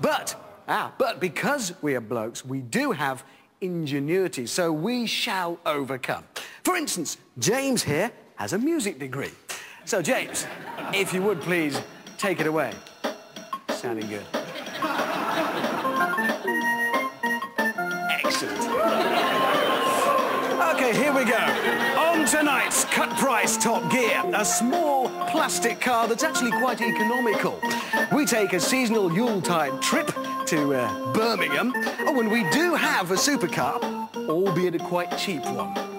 But, ah, but because we are blokes, we do have ingenuity, so we shall overcome. For instance, James here has a music degree. So, James, if you would please take it away. Sounding good. Excellent. Okay, here we go. On tonight's cut price Top Gear, a small plastic car that's actually quite economical. We take a seasonal Yuletide trip to uh, Birmingham. Oh, and we do have a supercar, albeit a quite cheap one.